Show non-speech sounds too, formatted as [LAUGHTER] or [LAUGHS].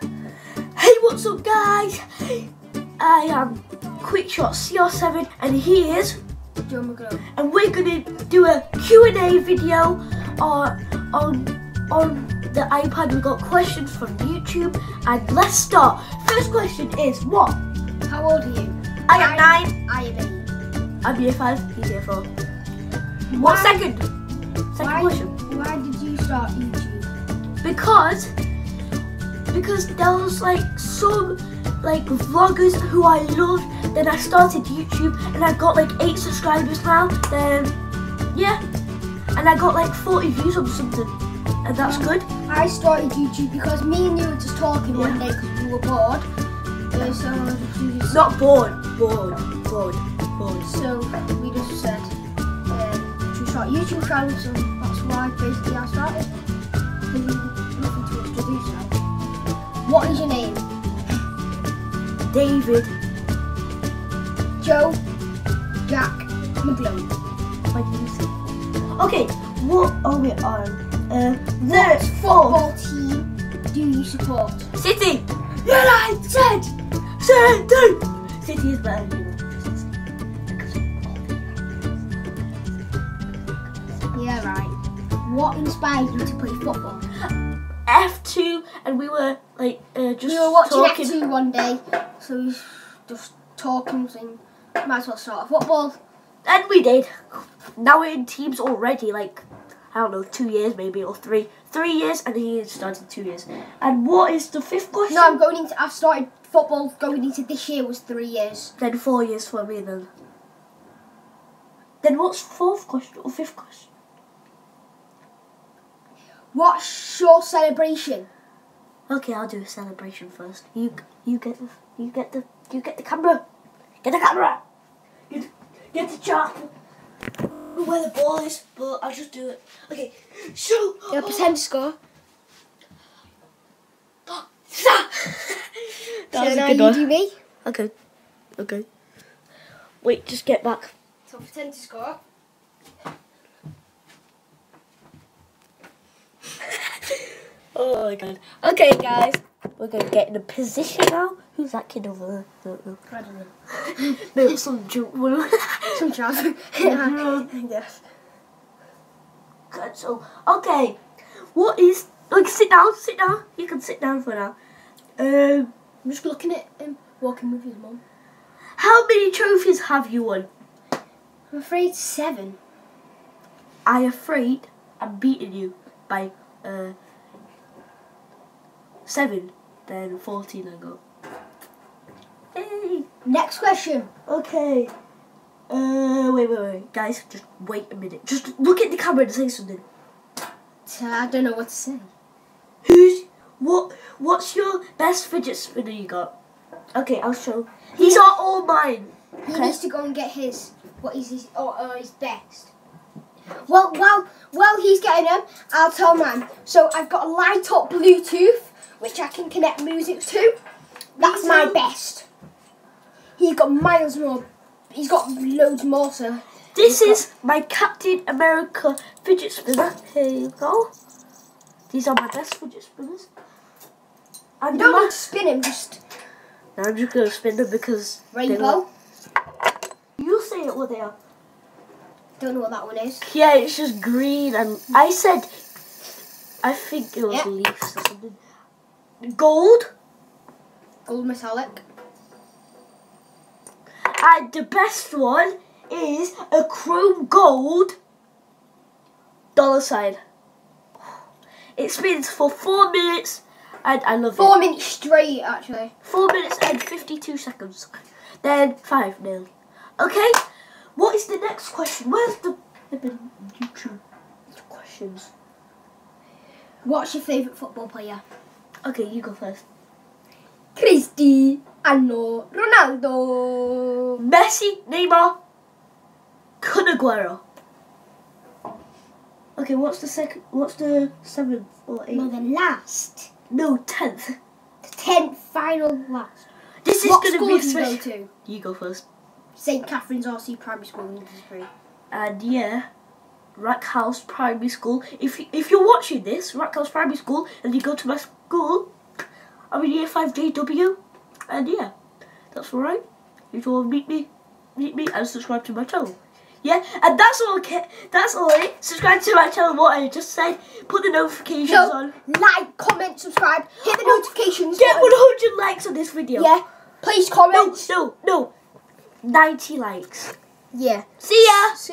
Hey, what's up, guys? I am Quickshot CR7, and he is, Joe McGlow. and we're gonna do a Q&A video on on on the iPad. We got questions from YouTube, and let's start. First question is what? How old are you? I am nine. I am eight. I'm year five. He's year four. What second? Second Why, question. why did you start YouTube? because because there was like some like vloggers who I loved. Then I started YouTube and I got like eight subscribers now. Then yeah, and I got like 40 views or something, and that's good. I started YouTube because me and you were just talking one day because we were bored. Uh, so, just, Not bored, bored, bored, bored. so we just said um, to start YouTube channel. So that's why basically I started. What is your name? David, Joe Jack what did you say? Okay, what are we on? Uh, What football team do you support? City. United. City. City is better than Yeah, right. What inspired you to play football? F2, and we were like uh, just we were watching talking. F2 one day, so we just talking, saying, might as well start a football. And we did. Now we're in teams already, like, I don't know, two years maybe, or three. Three years, and he started two years. And what is the fifth question? No, I'm going into, I've started football going into this year was three years. Then four years for me, then. Then what's fourth question, or fifth question? What's your celebration? Okay, I'll do a celebration first. You, you get the, you get the, you get the camera. Get the camera. Get, the- get the chalk. Where the ball is, but I'll just do it. Okay, so. Your oh. percent score. [LAUGHS] that So was a now good you one. do me. Okay. Okay. Wait, just get back. So percent score. Oh my god. Okay, guys. We're gonna get in a position now. Who's that kid over there? Don't know. I don't know. [LAUGHS] No, some joke. [LAUGHS] Some chance. [LAUGHS] yes. Good. So, okay. What is like? Sit down. Sit down. You can sit down for now. Um, I'm just looking at him walking with his mum. how many trophies have you won? I'm afraid seven. I'm afraid I'm beating you by uh seven, then fourteen. I go. Hey. Next question. Okay. Uh, wait, wait, wait, guys, just wait a minute. Just look at the camera and say something. I don't know what to say. Who's what? What's your best fidget spinner you got? Okay, I'll show. These are all mine. He Okay. needs to go and get his. What is his? Or uh, his best. Well, while while he's getting them, I'll tell mine. So I've got a light up Bluetooth, which I can connect music to. That's my best. He's got miles more. He's got loads more. So This is my Captain America fidget spinner. Here you go. These are my best fidget spinners. And you don't need to spin him. Just No, I'm just gonna spin them because rainbow. You say it what they are. Don't know what that one is. Yeah, it's just green, and I said, I think it was leaves or something. Gold, Gold metallic. and the best one is a chrome gold dollar sign. It spins for four minutes, and I love Four it. minutes straight, actually. Four minutes and fifty-two seconds. Then five nearly. Okay, what is the next question? Where's the flipping YouTube questions? What's your favourite football player? Okay, you go first. Cristiano Ronaldo. Messi, Neymar, Kun Aguero. Okay, what's the second? What's the seventh or eighth? No, the last. No, tenth. The tenth final last. This is gonna school be a you go to? You go first. St Catherine's RC Primary School in Didsbury. And yeah, Rackhouse Primary School. If you, if you're watching this, Rackhouse Primary School, and you go to my school, I'm in year five JW, and yeah, that's alright. You all meet me, meet me, and subscribe to my channel. Yeah, and that's all. Okay, that's all. It. Subscribe to my channel. What I just said. Put the notifications So, on. like, comment, subscribe, hit the Oh, notifications Get button. 100 likes on this video. Yeah. Please No, comment. no, no. 90 likes. Yeah. See ya. See